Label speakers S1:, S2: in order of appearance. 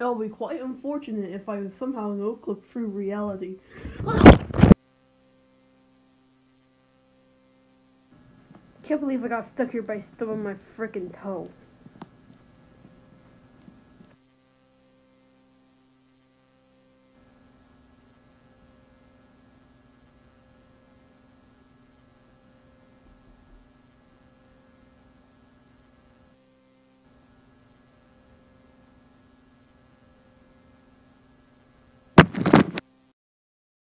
S1: It'll be quite unfortunate if I somehow no clip through reality.
S2: Can't believe I got stuck here by stubbing my freaking toe.